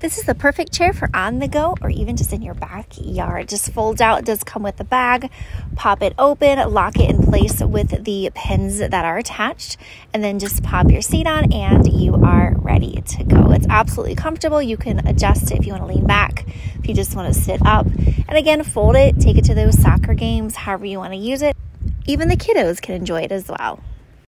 This is the perfect chair for on the go or even just in your backyard. Just folds out, it does come with a bag. Pop it open, lock it in place with the pins that are attached, and then just pop your seat on and you are ready to go. It's absolutely comfortable. You can adjust it if you want to lean back, if you just want to sit up. And again, fold it, take it to those soccer games, however you want to use it. Even the kiddos can enjoy it as well.